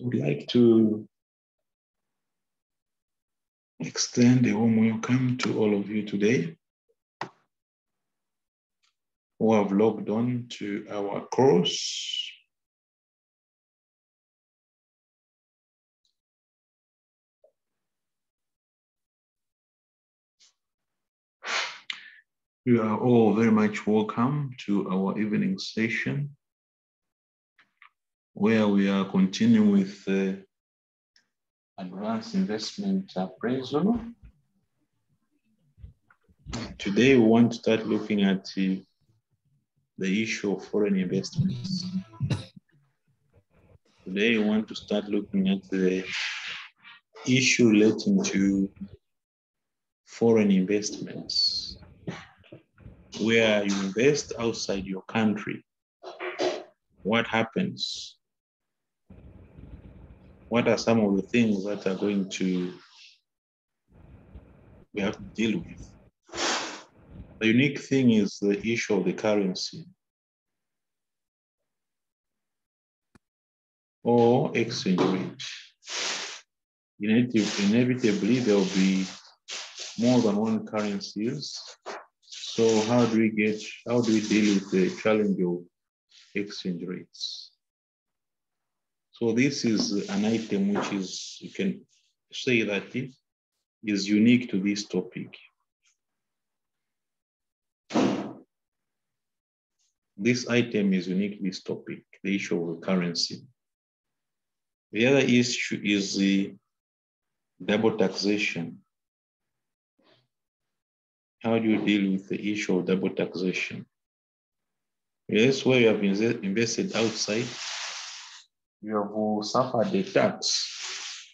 I'd like to extend a warm welcome to all of you today who have logged on to our course. You are all very much welcome to our evening session where we are continuing with the advanced investment appraisal. Today, we want to start looking at the, the issue of foreign investments. Today, we want to start looking at the issue relating to foreign investments, where you invest outside your country. What happens? What are some of the things that are going to we have to deal with? The unique thing is the issue of the currency or exchange rate. Inevitably, there will be more than one currencies. So how do we get, how do we deal with the challenge of exchange rates? So this is an item which is, you can say that it is unique to this topic. This item is unique to this topic, the issue of currency. The other issue is the double taxation. How do you deal with the issue of double taxation? Yes, where you have invested outside, you have suffered a tax.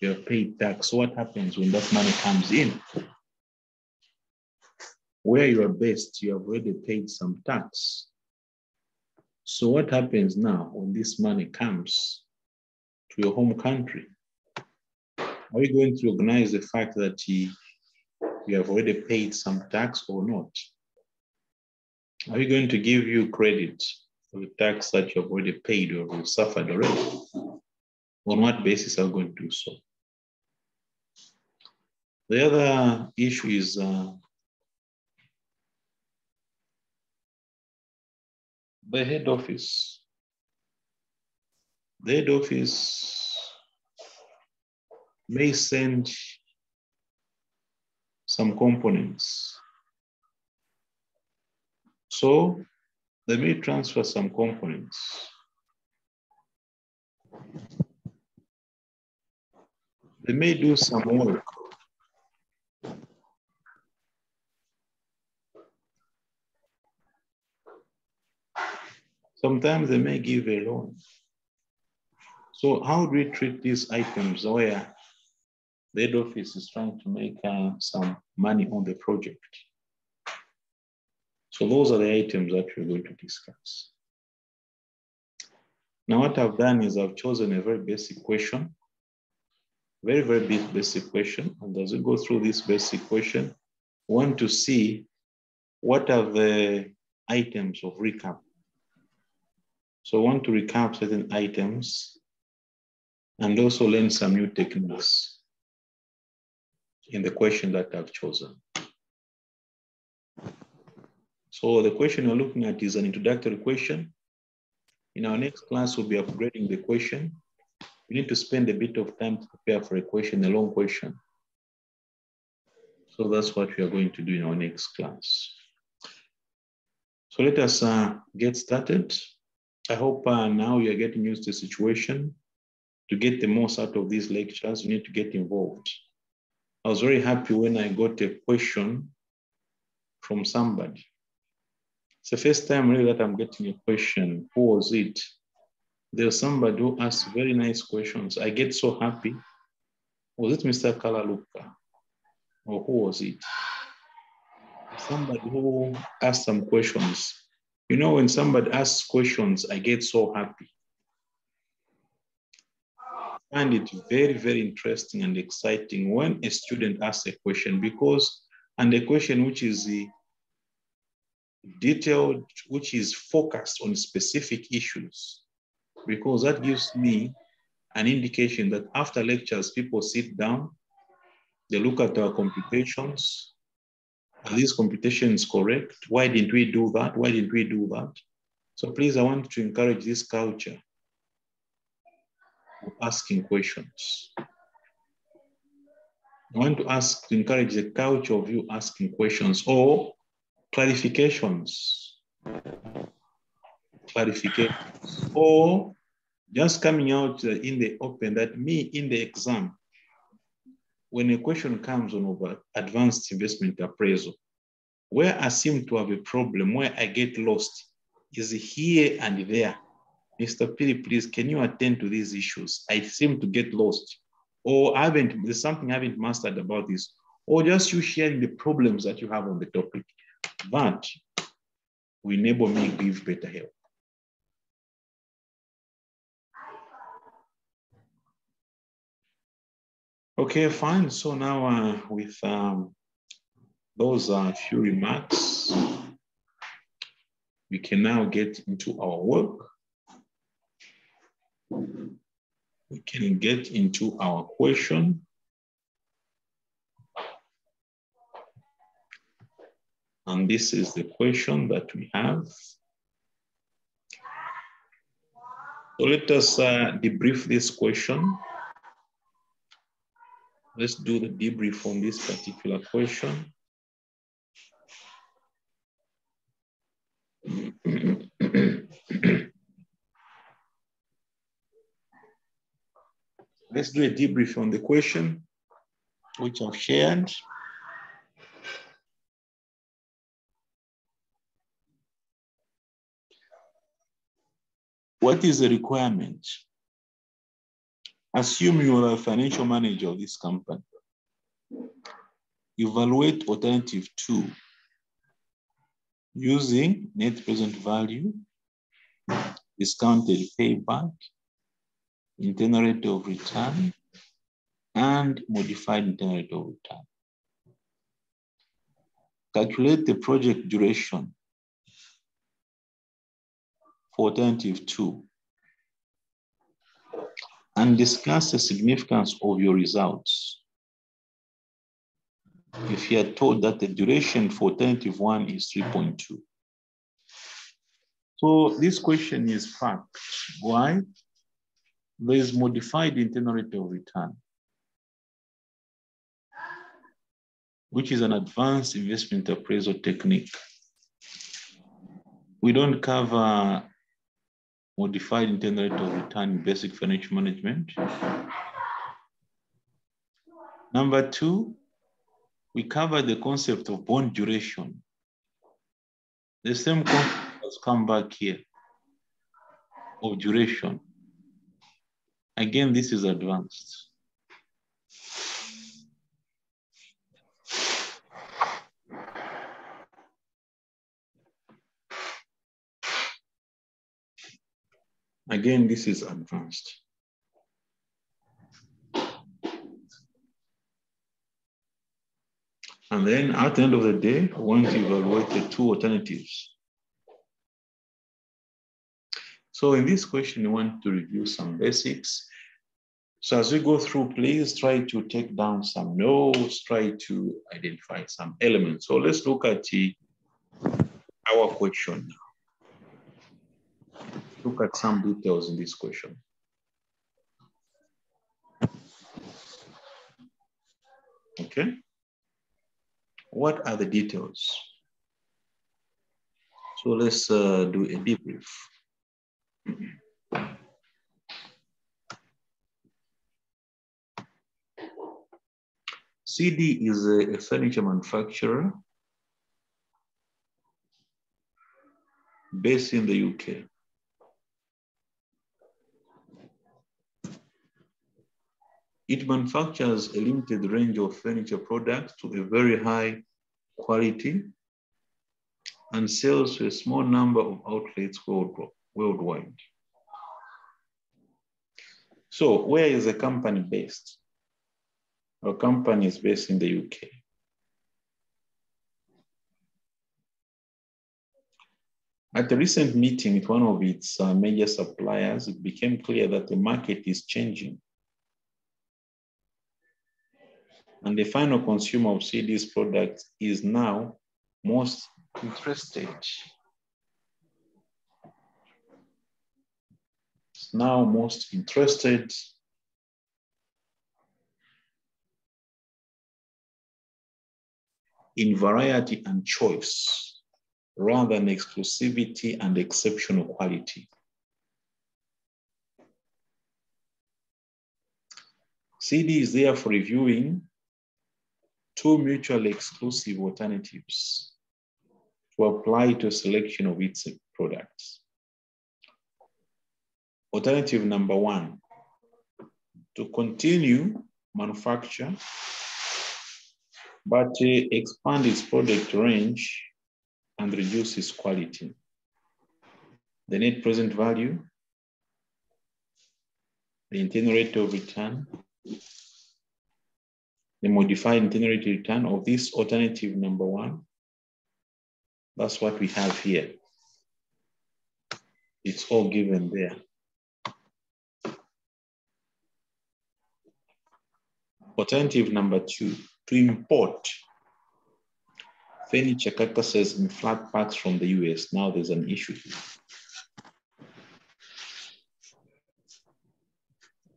You have paid tax. What happens when that money comes in? Where you are based, you have already paid some tax. So what happens now when this money comes to your home country? Are you going to recognize the fact that you, you have already paid some tax or not? Are we going to give you credit for the tax that you have already paid or you suffered already? On what basis are we going to do so? The other issue is uh, the head office. The head office may send some components so they may transfer some components. They may do some work. Sometimes they may give a loan. So how do we treat these items where the head office is trying to make uh, some money on the project? So those are the items that we're going to discuss. Now what I've done is I've chosen a very basic question, very, very basic question. And as we go through this basic question, we want to see what are the items of recap. So I want to recap certain items and also learn some new techniques in the question that I've chosen. So the question we're looking at is an introductory question. In our next class, we'll be upgrading the question. We need to spend a bit of time to prepare for a question, a long question. So that's what we are going to do in our next class. So let us uh, get started. I hope uh, now you're getting used to the situation. To get the most out of these lectures, you need to get involved. I was very happy when I got a question from somebody. It's the first time really that I'm getting a question. Who was it? There's somebody who asked very nice questions. I get so happy. Was it Mr. Kalaluka? Or who was it? Somebody who asked some questions. You know, when somebody asks questions, I get so happy. I find it very, very interesting and exciting when a student asks a question because, and a question which is the detailed, which is focused on specific issues, because that gives me an indication that after lectures, people sit down, they look at our computations. Are these computations correct? Why didn't we do that? Why didn't we do that? So please, I want to encourage this culture of asking questions. I want to ask to encourage the culture of you asking questions or clarifications. Clarifications. Or just coming out uh, in the open that me in the exam, when a question comes on over uh, advanced investment appraisal, where I seem to have a problem, where I get lost, is here and there. Mr. Phiri, please, can you attend to these issues? I seem to get lost. Or I haven't, there's something I haven't mastered about this. Or just you sharing the problems that you have on the topic. That will enable me give better help. Okay, fine. So now uh, with um, those uh, few remarks, we can now get into our work. We can get into our question. And this is the question that we have. So let us uh, debrief this question. Let's do the debrief on this particular question. Let's do a debrief on the question which I've shared. What is the requirement? Assume you are a financial manager of this company. Evaluate alternative two using net present value, discounted payback, internal rate of return, and modified internal rate of return. Calculate the project duration alternative two and discuss the significance of your results. If you are told that the duration for alternative one is 3.2. So this question is fact. Why? There is modified internal rate of return, which is an advanced investment appraisal technique. We don't cover modified internal rate of return in basic financial management. Number two, we cover the concept of bond duration. The same concept has come back here of duration. Again, this is advanced. Again, this is advanced. And then at the end of the day, want to evaluate the two alternatives. So in this question, you want to review some basics. So as we go through, please try to take down some notes, try to identify some elements. So let's look at the, our question now look at some details in this question. Okay. What are the details? So let's uh, do a debrief. CD is a, a furniture manufacturer based in the UK. It manufactures a limited range of furniture products to a very high quality and sells to a small number of outlets worldwide. So where is the company based? Our company is based in the UK. At a recent meeting with one of its uh, major suppliers, it became clear that the market is changing. And the final consumer of CD's products is now most interested. It's now most interested in variety and choice rather than exclusivity and exceptional quality. CD is therefore reviewing two mutually exclusive alternatives to apply to selection of its products. Alternative number one, to continue manufacture, but uh, expand its product range and reduce its quality. The net present value, the internal rate of return, the modified internal rate of return of this alternative number one. That's what we have here. It's all given there. Alternative number two, to import furniture carcasses in flat packs from the US. Now there's an issue here.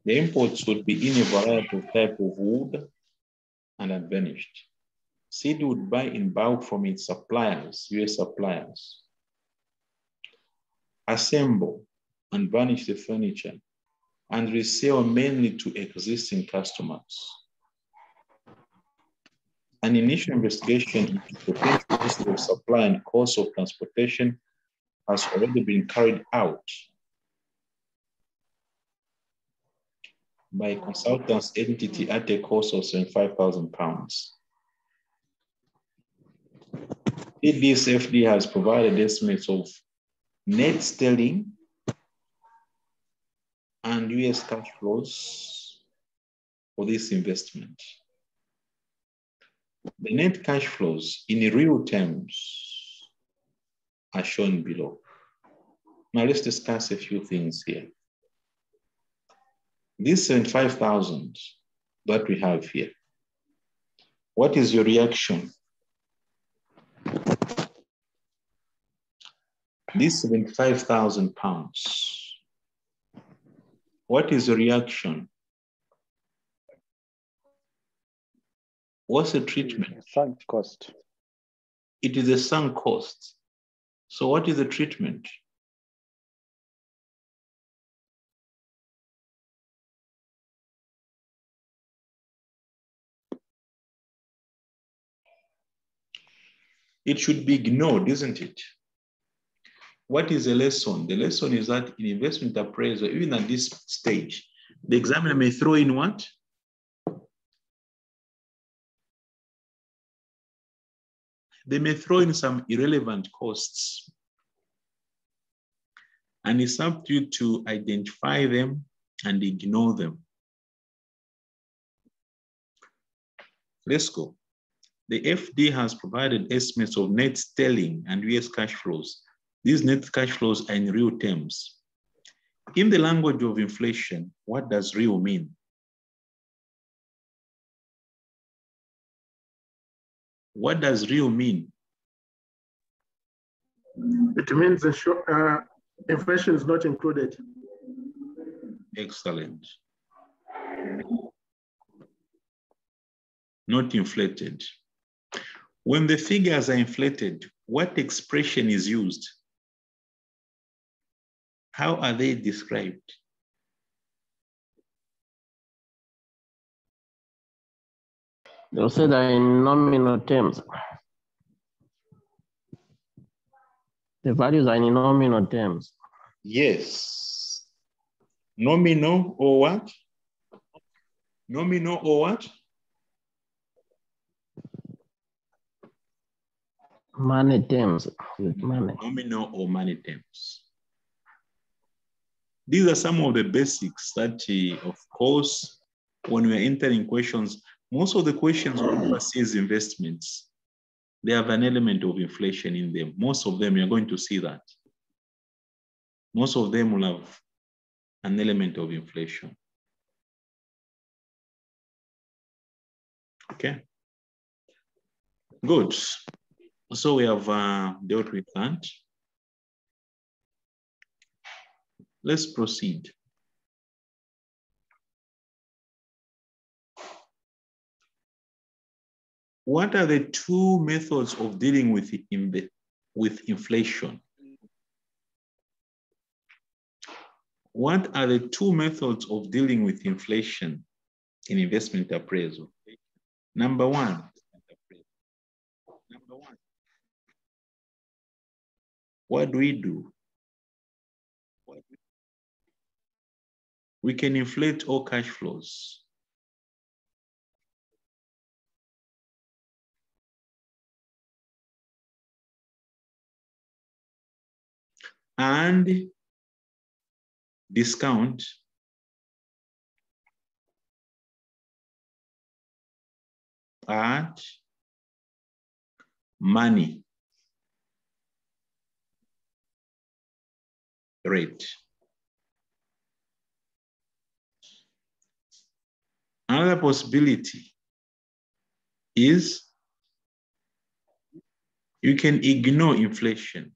The imports would be in a variety of type of wood and unvarnished. CD would buy in bulk from its suppliers, US suppliers, assemble and varnish the furniture and resell mainly to existing customers. An initial investigation into the potential supply and cost of transportation has already been carried out by consultants entity at a cost of 75,000 pounds. CD's FD has provided estimates of net sterling and US cash flows for this investment. The net cash flows in real terms are shown below. Now let's discuss a few things here. This 75,000 that we have here, what is your reaction? This 75,000 pounds, what is the reaction? What's the treatment? Sunk cost. It is a sunk cost. So what is the treatment? It should be ignored, isn't it? What is the lesson? The lesson is that in investment appraisal, even at this stage, the examiner may throw in what? They may throw in some irrelevant costs. And it's up to you to identify them and ignore them. Let's go. The FD has provided estimates of net sterling and US cash flows. These net cash flows are in real terms. In the language of inflation, what does real mean? What does real mean? It means uh, inflation is not included. Excellent. Not inflated. When the figures are inflated, what expression is used? How are they described? They'll say that in nominal terms. The values are in nominal terms. Yes. Nominal or what? Nominal or what? Money terms, money. Nominal or money terms. These are some of the basics that, uh, of course, when we're entering questions, most of the questions on overseas investments, they have an element of inflation in them. Most of them, you're going to see that. most of them will have an element of inflation. Okay, good. So we have uh, dealt with that. Let's proceed. What are the two methods of dealing with, with inflation? What are the two methods of dealing with inflation in investment appraisal? Number one, what do we do? We can inflate all cash flows. And discount at money rate. Another possibility is you can ignore inflation.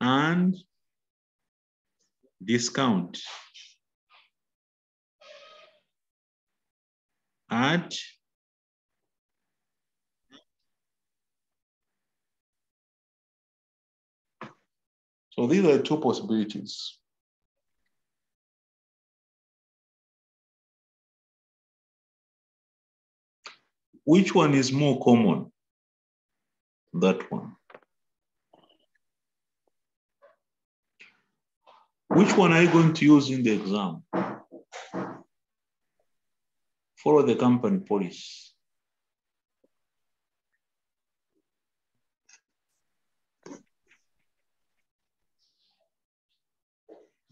and discount at So these are the two possibilities. Which one is more common? That one. Which one are you going to use in the exam? Follow the company policy.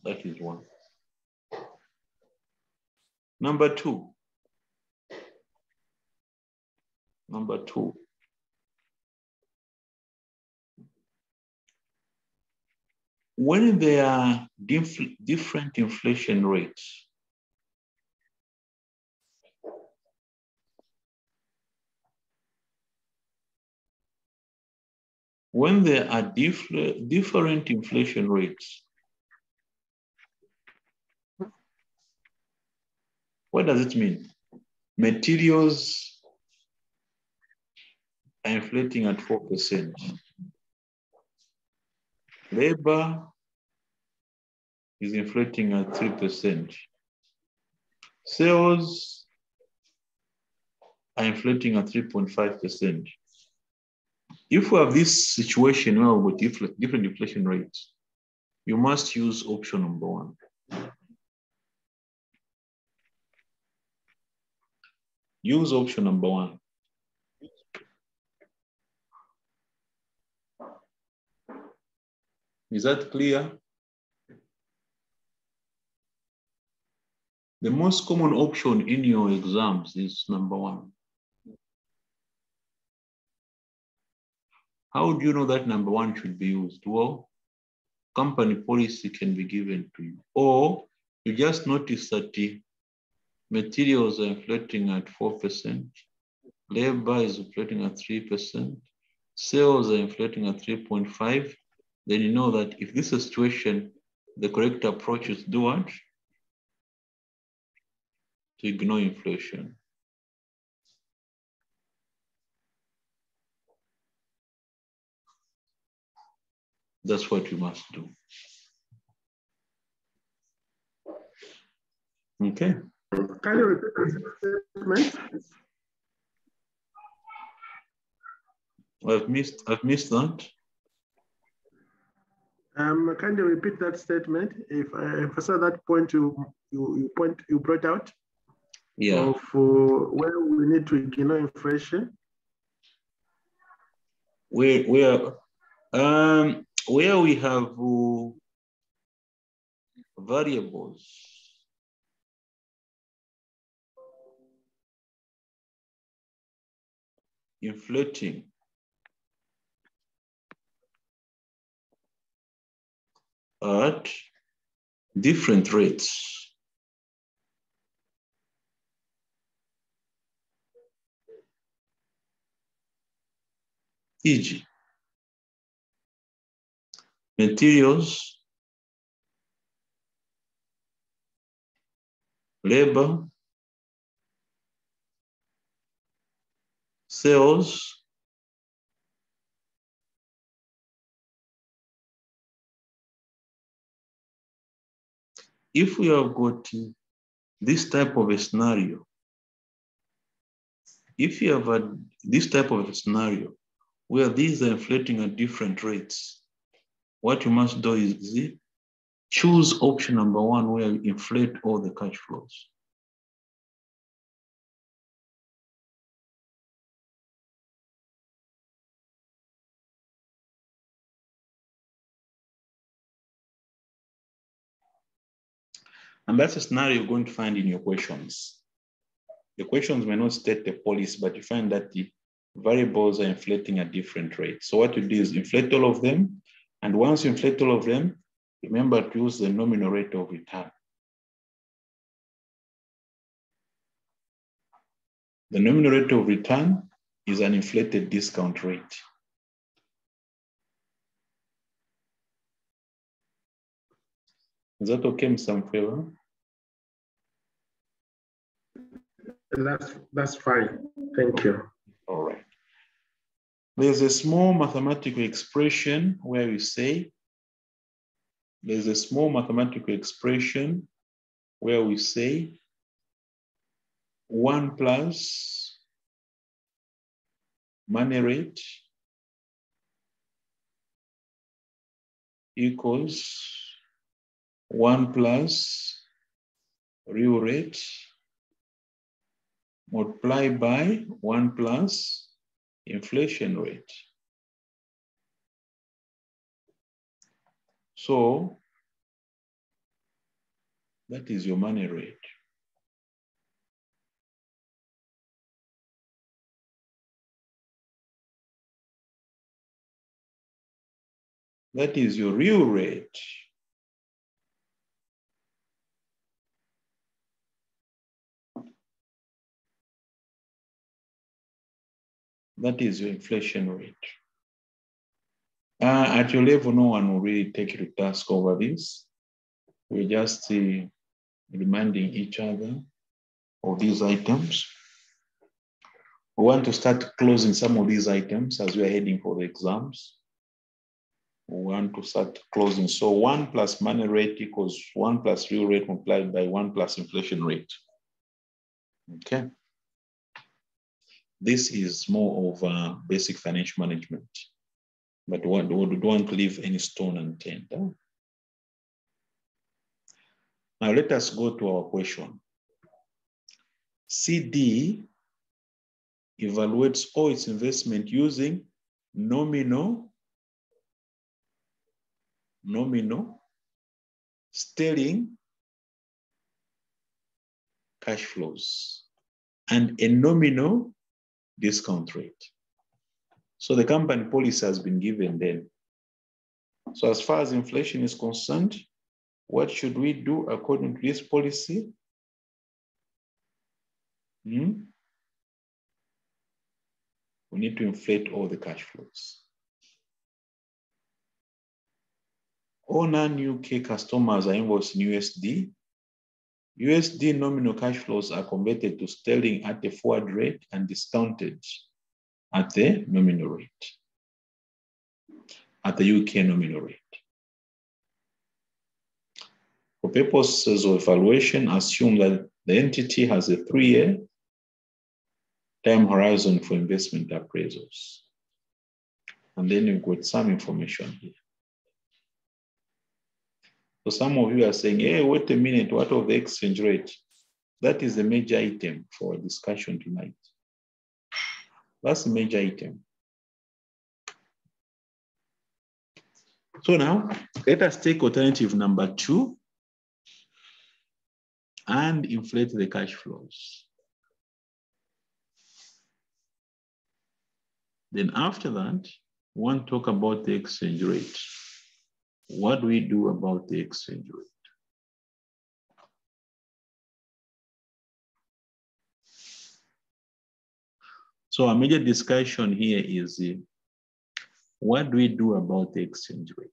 That is one. Number two. Number two. When there are diff different inflation rates, when there are diff different inflation rates, what does it mean? Materials are inflating at 4%. Labor is inflating at 3%. Sales are inflating at 3.5%. If we have this situation where we have different inflation rates, you must use option number one. Use option number one. Is that clear? The most common option in your exams is number one. How do you know that number one should be used? Well, company policy can be given to you. Or you just notice that materials are inflating at 4%, labor is inflating at 3%, sales are inflating at 3.5, then you know that if this is a situation, the correct approach is to do what? To ignore inflation. That's what you must do. Okay. Can you repeat the statement? I've missed I've missed that. Um, can you repeat that statement? If I emphasize that point you you, you point you brought out. Yeah. Of uh, where we need to ignore inflation. Where where um where we have uh, variables. Inflating at different rates. E.g., materials, labor, sales, if we have got this type of a scenario, if you have a, this type of a scenario where these are inflating at different rates, what you must do is choose option number one where you inflate all the cash flows. And that's a scenario you're going to find in your questions. The questions may not state the policy, but you find that the variables are inflating at different rates. So what you do is inflate all of them. And once you inflate all of them, remember to use the nominal rate of return. The nominal rate of return is an inflated discount rate. Is that okay, Mr. Mfewa? That's, that's fine. Thank you. All right. There's a small mathematical expression where we say, there's a small mathematical expression where we say 1 plus money rate equals 1 plus real rate multiplied by 1 plus inflation rate. So that is your money rate. That is your real rate. That is your inflation rate. Uh, at your level, no one will really take you to task over this. We're just uh, reminding each other of these items. We want to start closing some of these items as we are heading for the exams. We want to start closing. So one plus money rate equals one plus real rate multiplied by one plus inflation rate. Okay. This is more of a basic financial management, but we don't want to leave any stone unturned. Huh? Now let us go to our question. CD evaluates all its investment using nominal, nominal, sterling cash flows and a nominal discount rate. So the company policy has been given then. So as far as inflation is concerned, what should we do according to this policy? Hmm? We need to inflate all the cash flows. All non-UK customers are invoiced in USD USD nominal cash flows are converted to sterling at the forward rate and discounted at the nominal rate, at the UK nominal rate. For purposes of evaluation, assume that the entity has a three-year time horizon for investment appraisals. And then you've got some information here. So some of you are saying, hey, wait a minute, what of the exchange rate? That is a major item for discussion tonight. That's a major item. So now, let us take alternative number two and inflate the cash flows. Then after that, we want to talk about the exchange rate. What do we do about the exchange rate? So our major discussion here is what do we do about the exchange rate?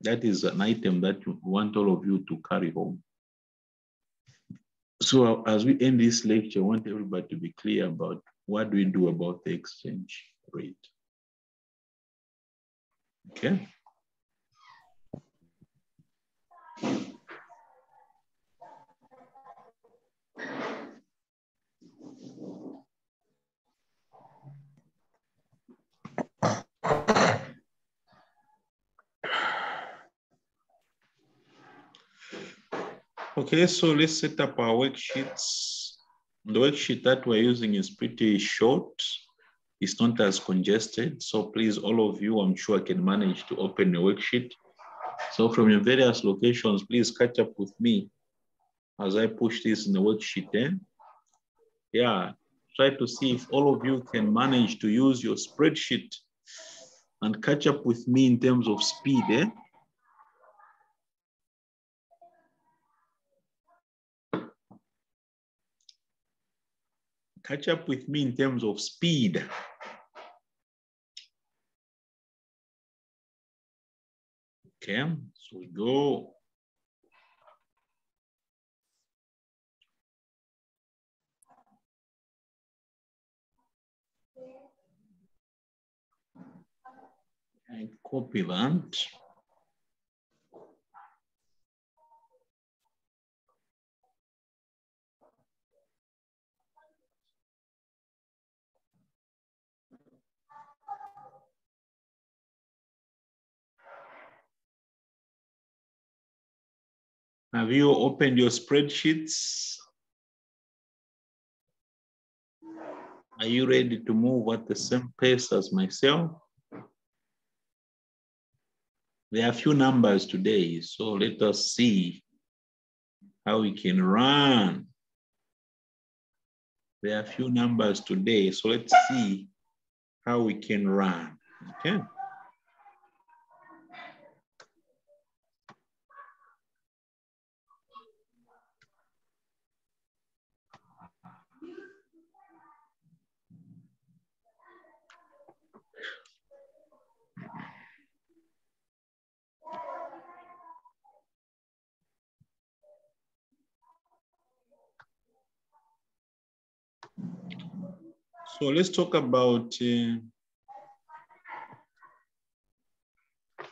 That is an item that we want all of you to carry home. So as we end this lecture, I want everybody to be clear about what do we do about the exchange rate. Okay. Okay, so let's set up our worksheets. The worksheet that we're using is pretty short. It's not as congested. So please, all of you, I'm sure can manage to open the worksheet. So from your various locations, please catch up with me as I push this in the worksheet then. Eh? Yeah, try to see if all of you can manage to use your spreadsheet and catch up with me in terms of speed. Eh? Catch up with me in terms of speed. Okay, so we go. And copy that. Have you opened your spreadsheets? Are you ready to move at the same pace as myself? There are few numbers today, so let us see how we can run. There are few numbers today, so let's see how we can run, okay? So let's talk about uh,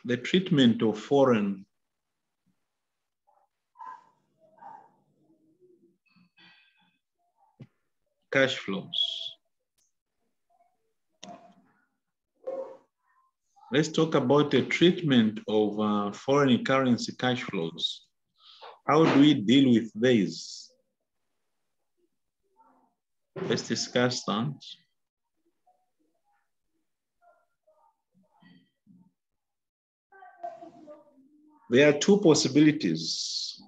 the treatment of foreign cash flows. Let's talk about the treatment of uh, foreign currency cash flows. How do we deal with these? Let's discuss that. There are two possibilities.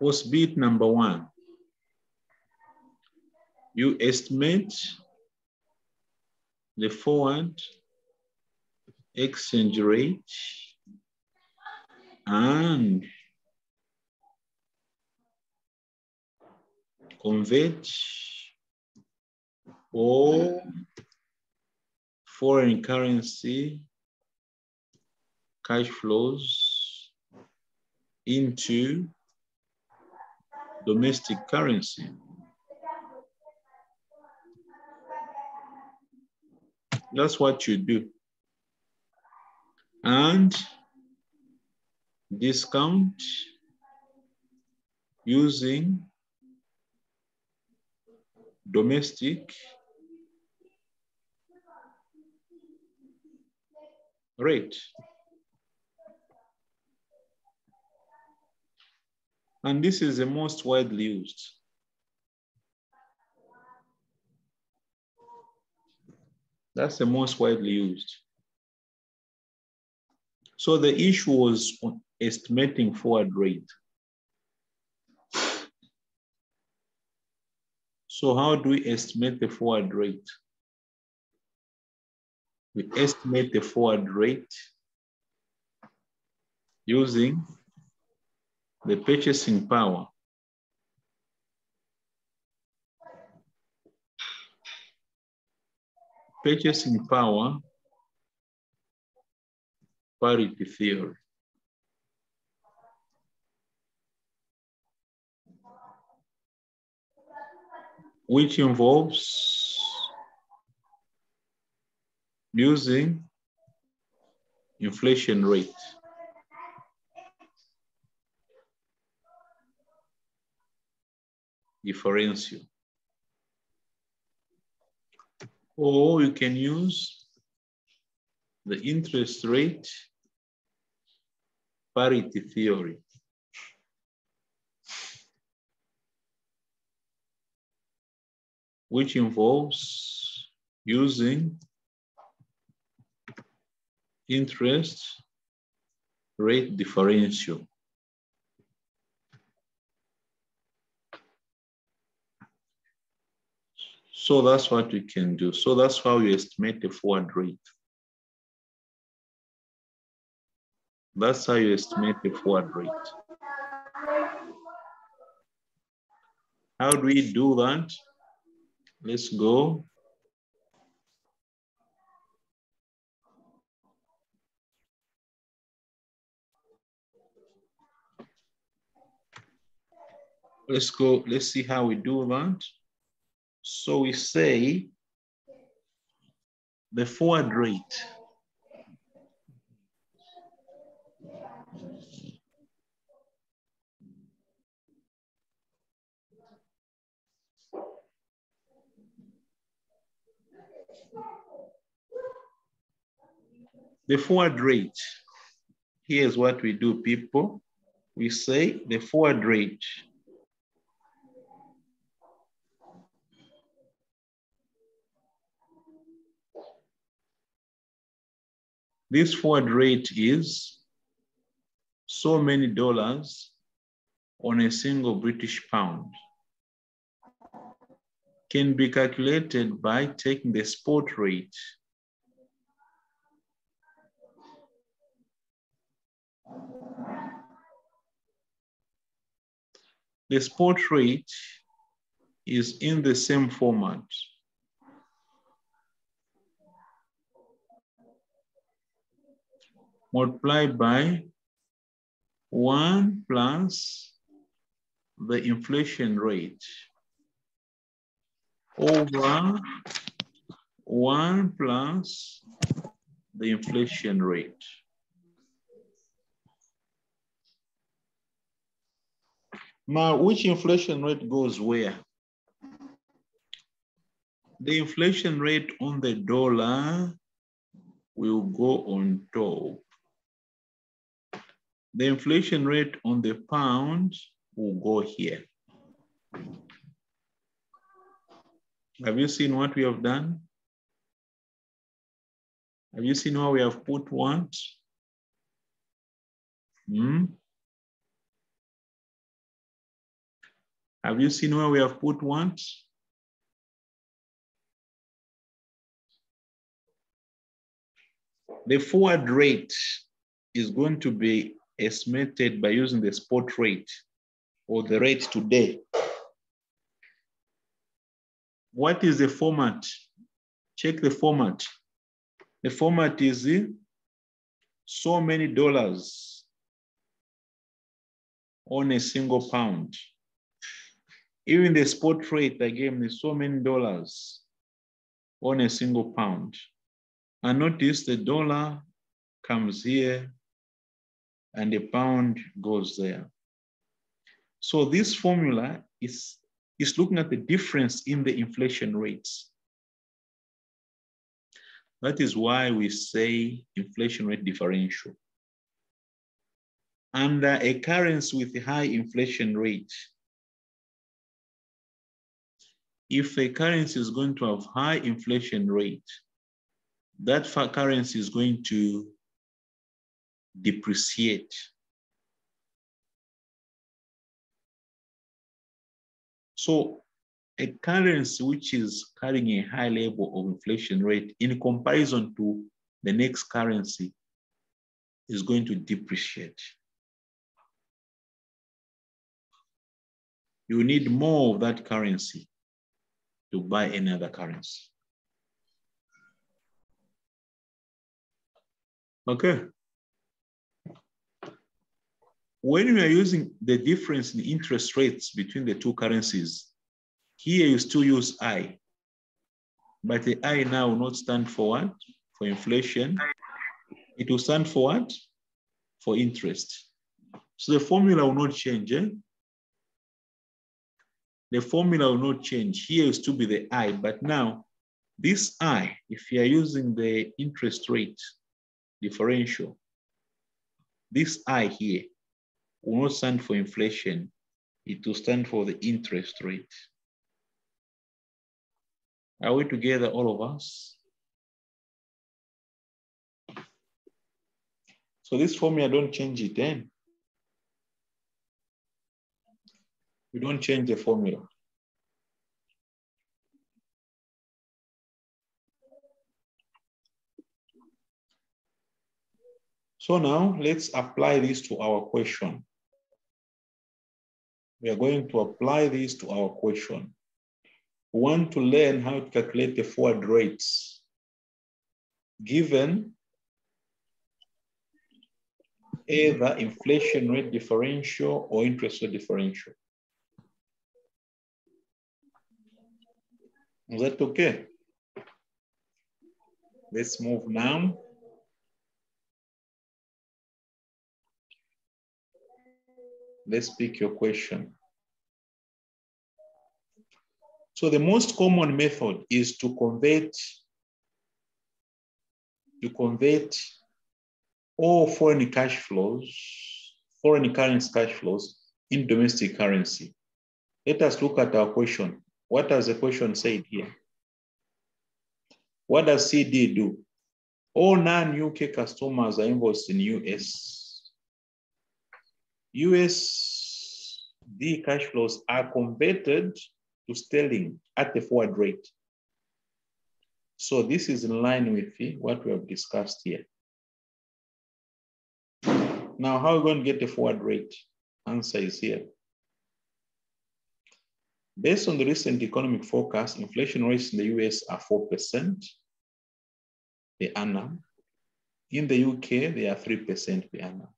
Possibility number one, you estimate the forward exchange rate and convert all foreign currency cash flows into domestic currency. That's what you do. And discount using domestic rate. And this is the most widely used. That's the most widely used. So the issue was estimating forward rate. So how do we estimate the forward rate? We estimate the forward rate using the purchasing power. Purchasing power parity theory. Which involves using inflation rate. Differential. Or you can use the interest rate parity theory. Which involves using interest rate differential. So that's what we can do. So that's how we estimate the forward rate. That's how you estimate the forward rate. How do we do that? Let's go. Let's go, let's see how we do that. So we say the forward rate The forward rate, here's what we do, people. We say the forward rate. This forward rate is so many dollars on a single British pound. Can be calculated by taking the spot rate The spot rate is in the same format. Multiplied by one plus the inflation rate over one plus the inflation rate. Now, which inflation rate goes where? The inflation rate on the dollar will go on top. The inflation rate on the pound will go here. Have you seen what we have done? Have you seen how we have put what? Hmm? Have you seen where we have put what? The forward rate is going to be estimated by using the spot rate or the rate today. What is the format? Check the format. The format is eh, so many dollars on a single pound. Even the spot rate again is so many dollars on a single pound. And notice the dollar comes here and the pound goes there. So this formula is, is looking at the difference in the inflation rates. That is why we say inflation rate differential. Under a currency with a high inflation rate, if a currency is going to have high inflation rate, that currency is going to depreciate. So a currency which is carrying a high level of inflation rate in comparison to the next currency is going to depreciate. You need more of that currency to buy any other currency. Okay. When we are using the difference in interest rates between the two currencies, here you still use I, but the I now will not stand for what? For inflation. It will stand for what? For interest. So the formula will not change. Eh? The formula will not change. Here will still be the I, but now this I, if you are using the interest rate differential, this I here will not stand for inflation. It will stand for the interest rate. Are we together, all of us? So this formula, don't change it then. We don't change the formula. So now let's apply this to our question. We are going to apply this to our question. We want to learn how to calculate the forward rates given either inflation rate differential or interest rate differential. Is that okay? Let's move now. Let's pick your question. So the most common method is to convert to convert all foreign cash flows, foreign currency cash flows in domestic currency. Let us look at our question. What does the question say here? What does CD do? All non-UK customers are invoiced in US. USD cash flows are converted to sterling at the forward rate. So this is in line with what we have discussed here. Now, how are we going to get the forward rate? Answer is here. Based on the recent economic forecast, inflation rates in the US are 4% per annum. In the UK, they are 3% per annum.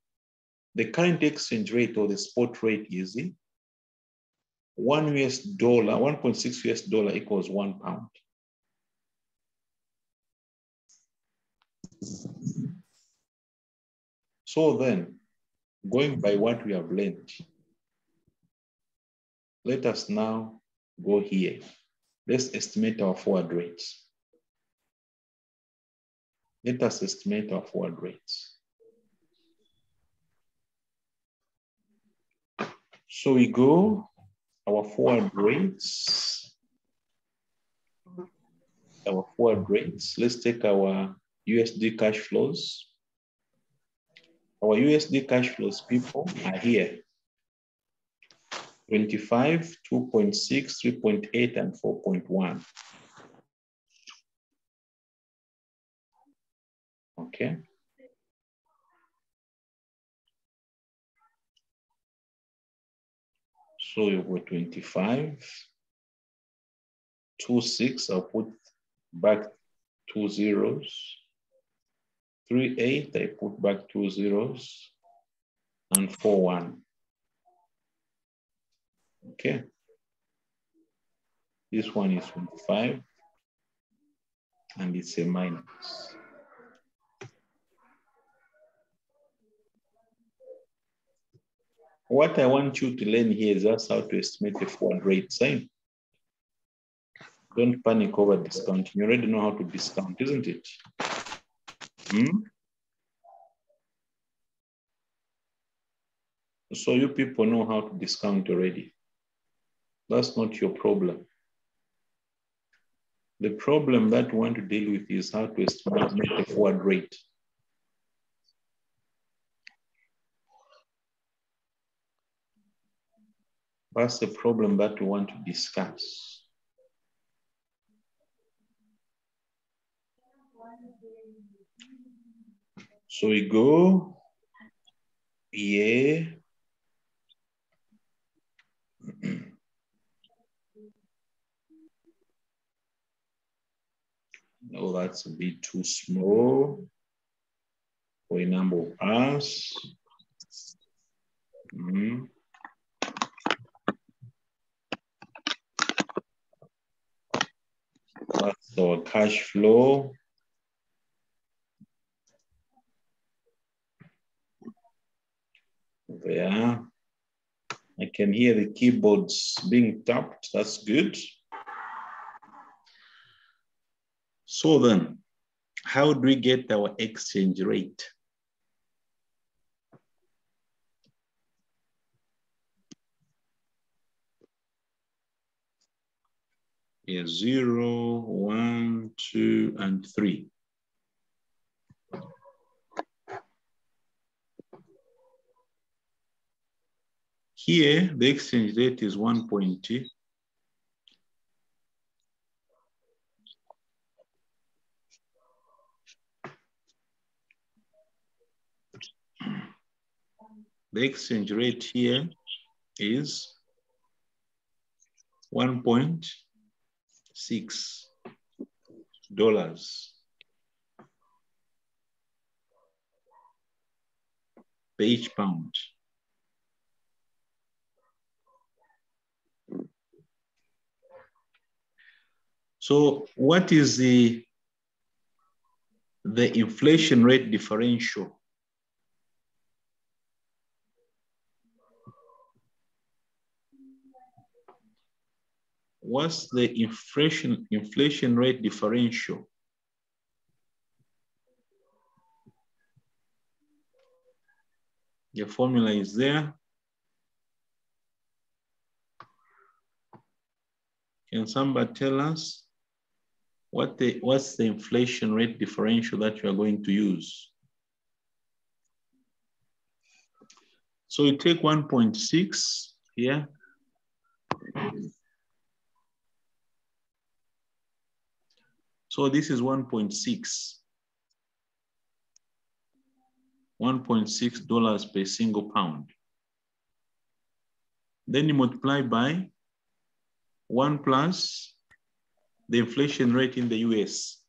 The current exchange rate or the spot rate is one US dollar, 1.6 US dollar equals one pound. So then, going by what we have learned, let us now go here. Let's estimate our forward rates. Let us estimate our forward rates. So we go our forward rates, our forward rates. Let's take our USD cash flows. Our USD cash flows, people, are here. 25, 2.6, 3.8, and 4.1. Okay. So you go 25, 2, 6, I'll put back two zeros. 3, 8, I put back two zeros. And 4, 1. Okay. This one is 25. And it's a minus. What I want you to learn here is just how to estimate the forward rate sign. Don't panic over discounting. You already know how to discount, isn't it? Hmm? So you people know how to discount already. That's not your problem. The problem that we want to deal with is how to estimate the forward rate. That's the problem that we want to discuss. So we go, yeah. No, that's a bit too small for a number of us. Mhm. That's our cash flow. There. I can hear the keyboards being tapped. That's good. So then, how do we get our exchange rate? Yeah, zero, one, two, and three. Here, the exchange rate is 1.2. The exchange rate here is 1.6 dollars per each pound. So what is the, the inflation rate differential? What's the inflation, inflation rate differential? The formula is there. Can somebody tell us what the, what's the inflation rate differential that you are going to use? So you take 1.6 here. So this is 1.6. 1.6 dollars per single pound. Then you multiply by one plus the inflation rate in the US.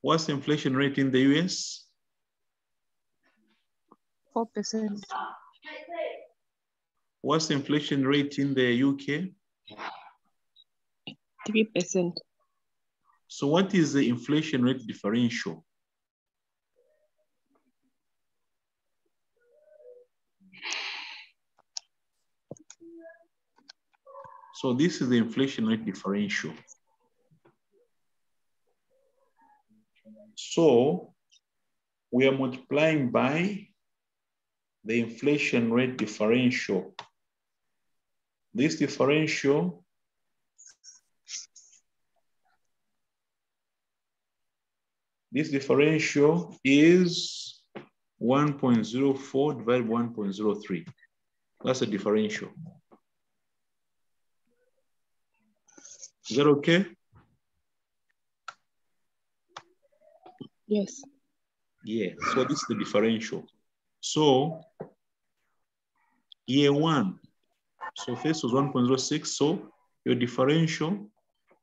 What's the inflation rate in the US? Four percent. What's the inflation rate in the UK? Three percent. So what is the inflation rate differential? So this is the inflation rate differential. So we are multiplying by the inflation rate differential. This differential This differential is 1.04 divided by 1.03. That's a differential. Is that okay? Yes. Yeah, so this is the differential. So year one, so first was 1.06, so your differential,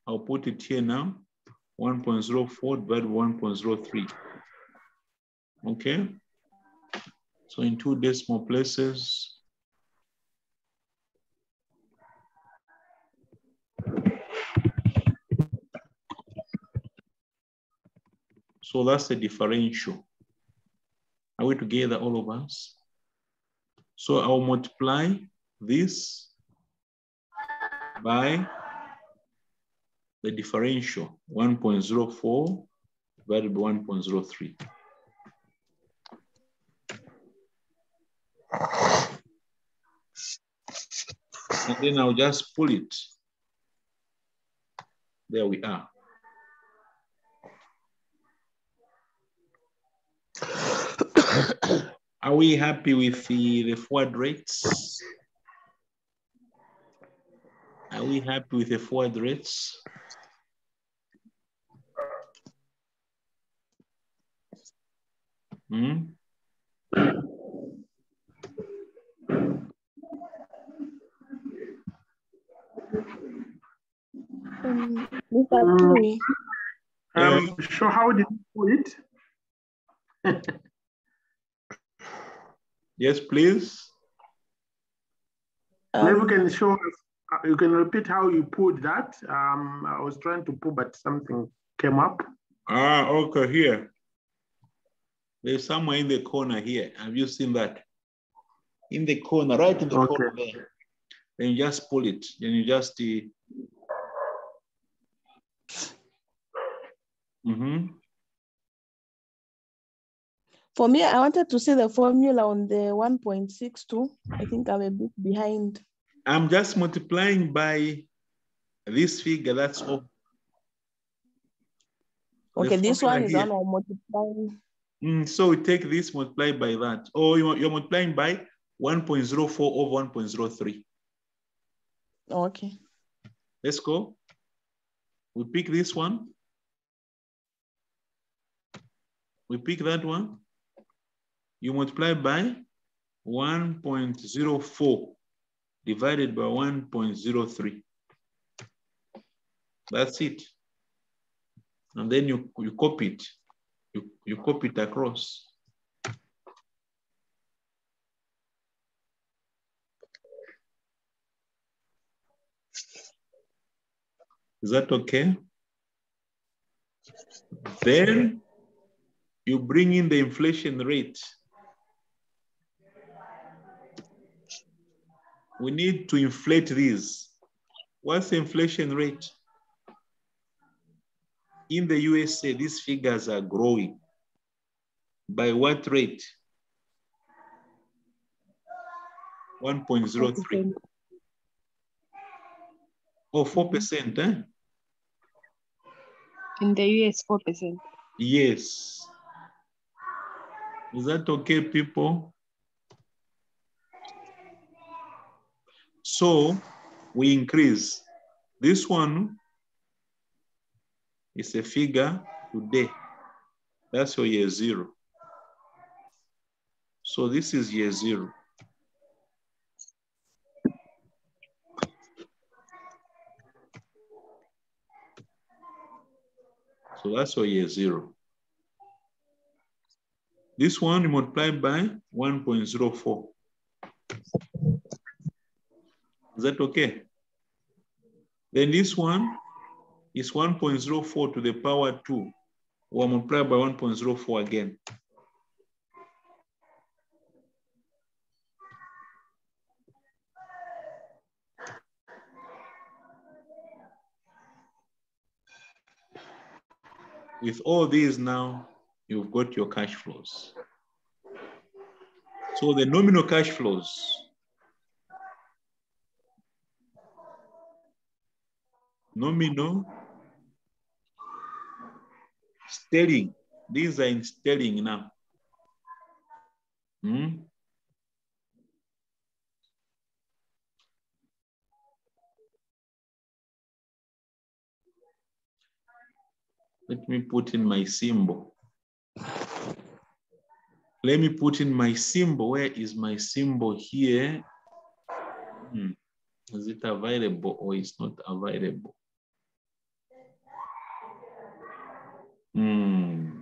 I'll put it here now, 1.04 divided by 1.03. Okay? So in two decimal places, So that's the differential. Are we together, all of us? So I'll multiply this by the differential, 1.04 divided by 1.03. And then I'll just pull it. There we are. Are we happy with the, the forward rates? Are we happy with the forward rates? Hmm? Um, Um, so how did you put it? Yes, please. Maybe you um, can show us, you can repeat how you put that. Um, I was trying to put, but something came up. Ah, okay, here. There's somewhere in the corner here. Have you seen that? In the corner, right in the Okay. corner there. Then you just pull it. Then you just. Uh, mhm. for me, I wanted to see the formula on the 1.62. I think I'm a bit behind. I'm just multiplying by this figure. That's all. The Okay, this one is here. on multiplying. Mm, so we take this multiply by that. Oh, you- you're multiplying by 1.04 over 1.03. Okay. Let's go. We pick this one. We pick that one. You multiply by 1.04 divided by 1.03. That's it. And then you, you copy it. You, you copy it across. Is that okay? Then you bring in the inflation rate. We need to inflate these. What's the inflation rate? In the USA, these figures are growing. By what rate? 1.03 or 4%, eh? In the US, 4%. Yes. Is that okay, people? So we increase. This one is a figure today. That's your year zero. So this is year zero. So that's your year zero. This one multiply by 1.04. Is that okay? Then this one is 1.04 to the power two, or multiply by 1.04 again. With all these now, you've got your cash flows. So the nominal cash flows nominal sterling. These are in sterling now. Hmm? Let me put in my symbol. Let me put in my symbol. Where is my symbol here? Hmm. Is it available or is not available? Hmm.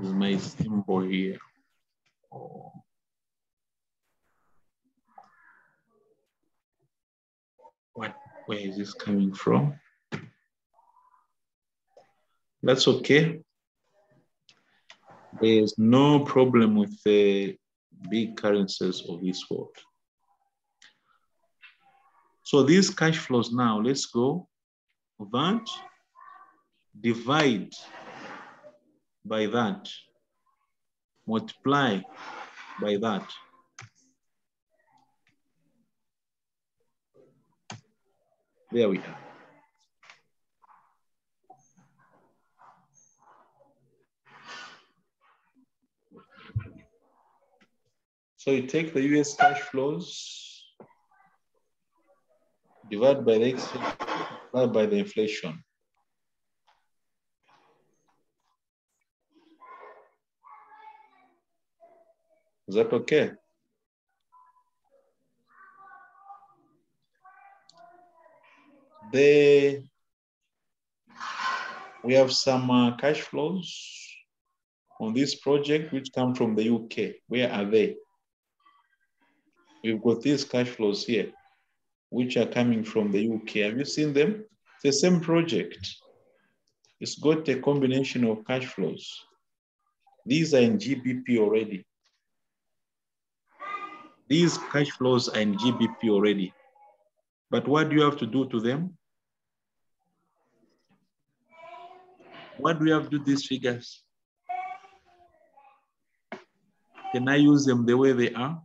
Is my symbol here? Oh. What? Where is this coming from? That's okay. There's no problem with the big currencies of this world. So these cash flows now, let's go that, divide by that, multiply by that. There we are. So you take the US cash flows, divide by the divide by the inflation. Is that okay? The, we have some uh, cash flows on this project which come from the UK. Where are they? We've got these cash flows here, which are coming from the UK. Have you seen them? It's the same project. It's got a combination of cash flows. These are in GBP already. These cash flows are in GBP already. But what do you have to do to them? What do you have to do these figures? Can I use them the way they are?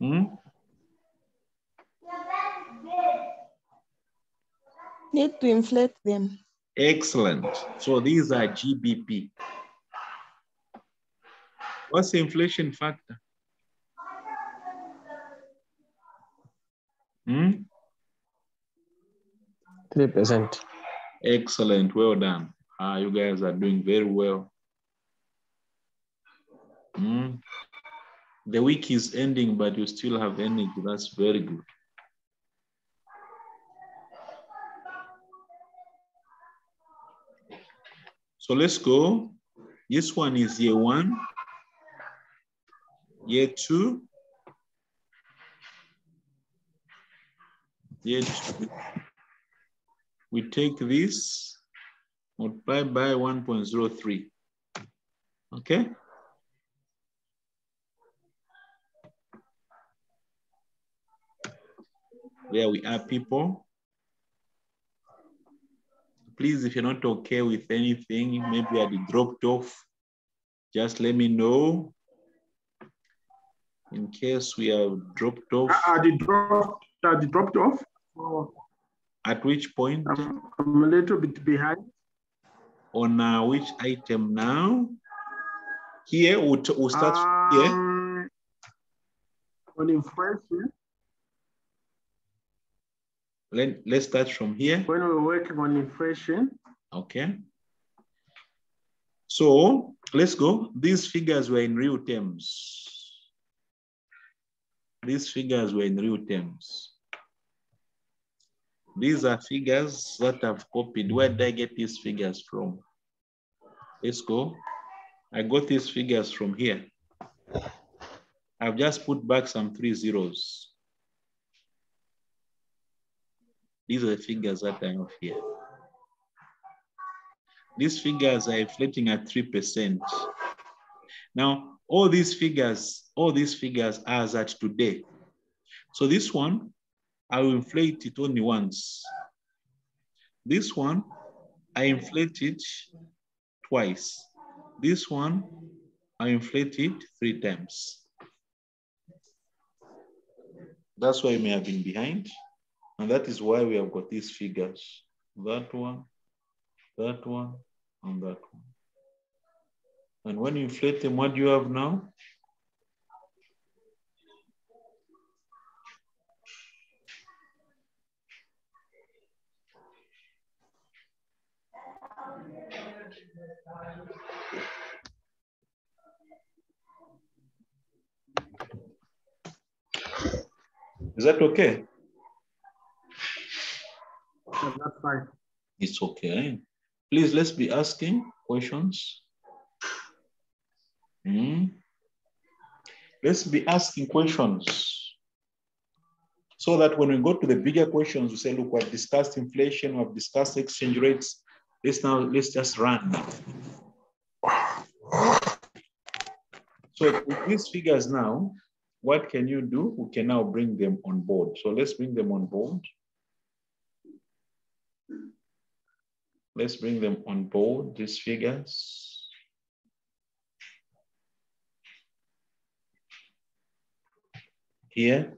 Hmm? Need to inflate them. Excellent. So these are GBP. What's the inflation factor? Hmm? 3%. Excellent. Well done. Ah, you guys are doing very well. Hmm. The week is ending, but you still have energy. That's very good. So let's go. This one is year one, year two, year two. We take this, multiply by 1.03. Okay? There we are, people. Please, if you're not okay with anything, maybe I dropped off, just let me know. In case we have dropped off. Are they dropped? Are they dropped off? Or At which point? I'm, I'm a little bit behind. On uh, which item now? Here, we'll, we'll start from here. Um, On inflation, Let, let's start from here. when we're working on inflation, Okay. So let's go. These figures were in real terms. These figures were in real terms. These are figures that I've copied. Where did I get these figures from? Let's go. I got these figures from here. I've just put back some three zeros. These are the figures that I have here. These figures are inflating at 3%. Now, all these figures, all these figures as at today. So this one, I will inflate it only once. This one, I inflate it twice. This one, I inflate it three times. That's why may have been behind. And that is why we have got these figures. That one, that one, and that one. And when you inflate them, what do you have now? Is that okay? that's fine. It's okay. Please, let's be asking questions. Hmm. Let's be asking questions. So that when we go to the bigger questions, we say, look, we've discussed inflation, we've discussed exchange rates. Let's now, let's just run. So with these figures now, what can you do? We can now bring them on board. So let's bring them on board. Let's bring them on board, these figures. Here,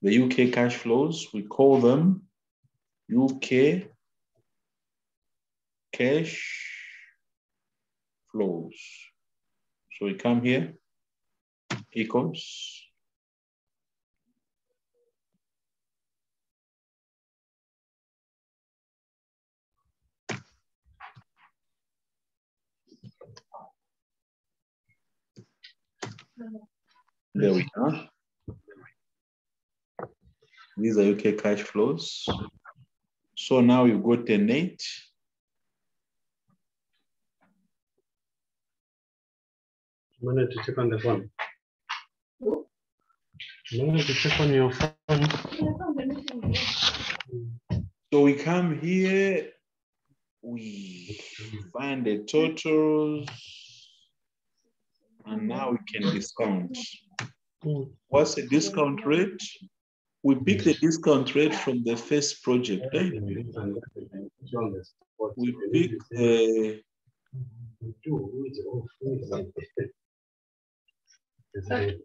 the UK cash flows, we call them UK cash flows. So we come here, equals There we are. These are UK cash flows. So now we've got a net. Minute to check on the phone. Minute to check on your phone. So we come here, we find the totals, and now we can discount. Hmm. What's the discount rate? We pick the discount rate from the first project. eh? We pick the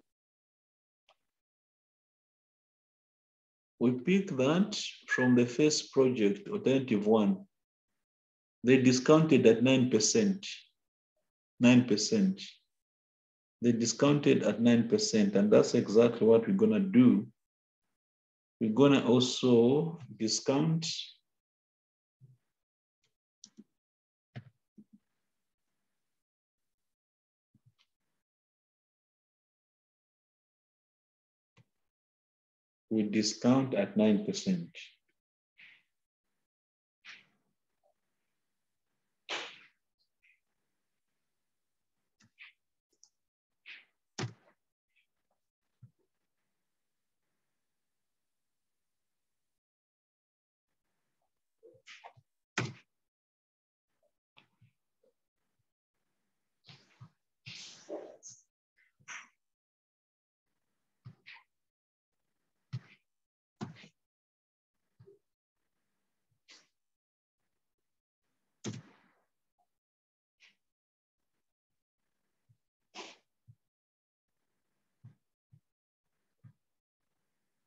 we pick that from the first project, alternative one. They discounted at 9%. 9%. They discounted at 9%, and that's exactly what we're gonna do. We're gonna also discount we discount at 9%.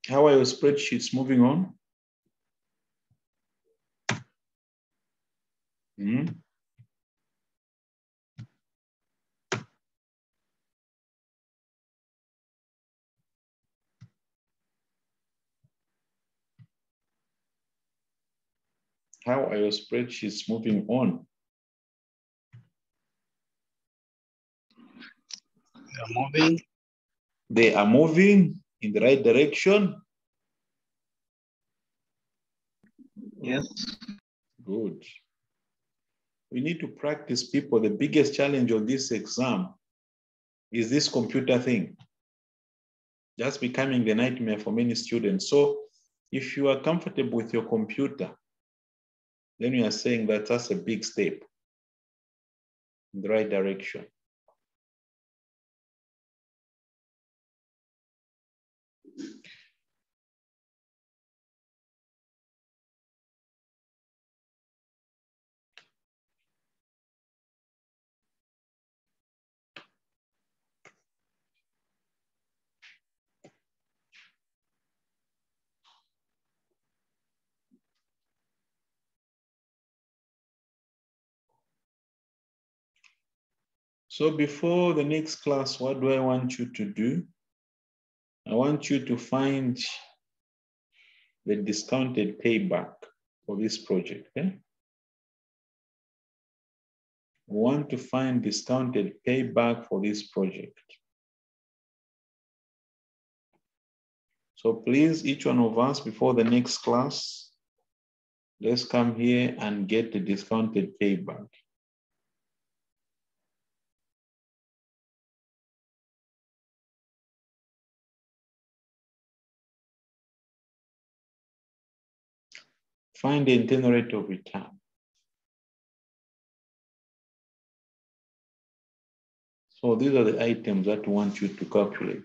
How are your spreadsheets moving on? Hmm? How are your spreadsheets moving on? They're moving. They are moving in the right direction. Yes. Good. We need to practice people. The biggest challenge of this exam is this computer thing. Just becoming the nightmare for many students. So if you are comfortable with your computer, then we are saying that that's a big step in the right direction. So before the next class, what do I want you to do? I want you to find the discounted payback for this project. Okay? We want to find discounted payback for this project. So please, each one of us before the next class, let's come here and get the discounted payback. Find the internal rate of return. So these are the items that we want you to calculate.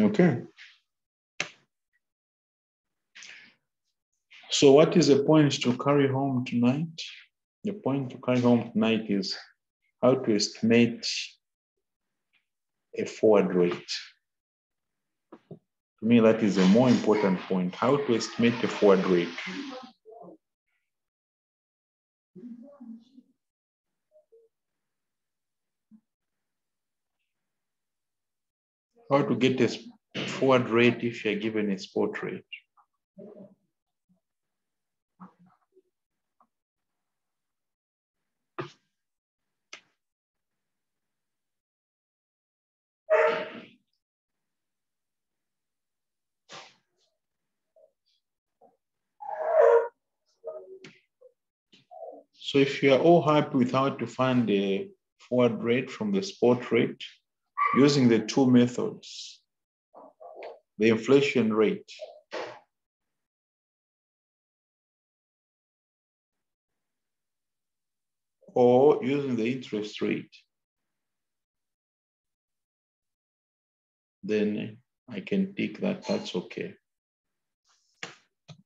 Okay. So what is the point to carry home tonight? The point to carry home tonight is how to estimate a forward rate. To me, that is a more important point, how to estimate a forward rate. How to get a forward rate if you're given a spot rate? So if you are all happy with how to find the forward rate from the spot rate, using the two methods, the inflation rate or using the interest rate, then I can tick that, that's okay.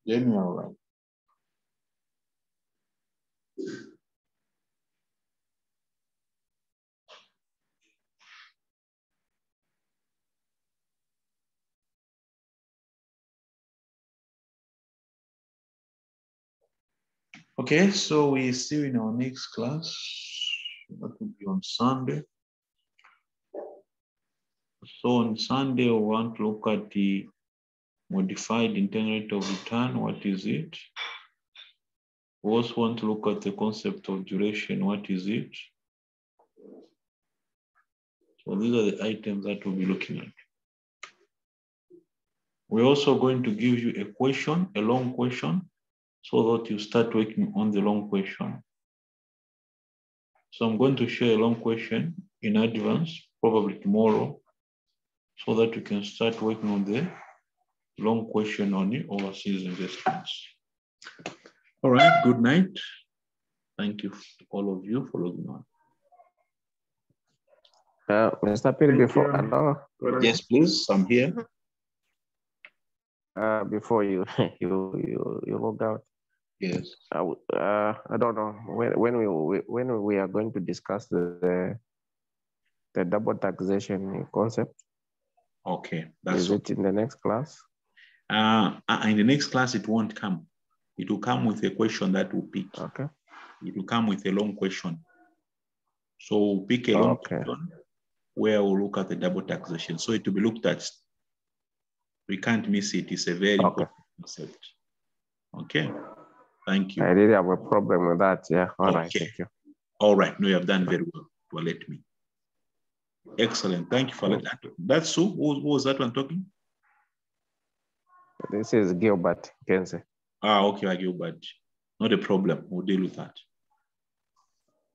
Then you're right. Okay, so we see you in our next class. That will be on Sunday. So on Sunday, we want to look at the modified internal rate of return. What is it? We also want to look at the concept of duration. What is it? So these are the items that we'll be looking at. We're also going to give you a question, a long question, so that you start working on the long question. So I'm going to share a long question in advance, probably tomorrow, so that you can start working on the long question on the overseas investments. All right, good night. Thank you to all of you for logging on. Uh, Mr. Phiri, before, you. hello, Good. Yes, please, I'm here. uh, before you, you, you, you log out, Yes. I, w- uh, I don't know, when, when we, we- when we are going to discuss the, the, the double taxation concept, Okay, that's is it in the next class? Uh, uh, in the next class, it won't come. It will come with a question that will pick. Okay, It will come with a long question. So we'll pick a long Okay. question where we'll look at the double taxation. So it will be looked at. We can't miss it. It's a very Okay. important concept. Okay. Thank you. I really have a problem with that, yeah, all right, Okay. thank you. All right. No, you have done very well to alert me. Excellent. Thank you for oh. that. That's. Who, who was that one talking? This is Gilbert Kense. Ah, okay, I give, but not a problem. We'll deal with that.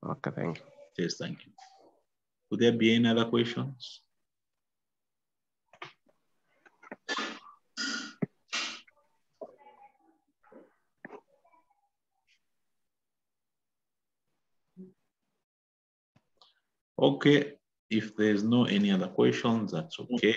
Okay, thank you. Yes, thank you. Would there be any other questions? Okay, if there's no any other questions, that's okay.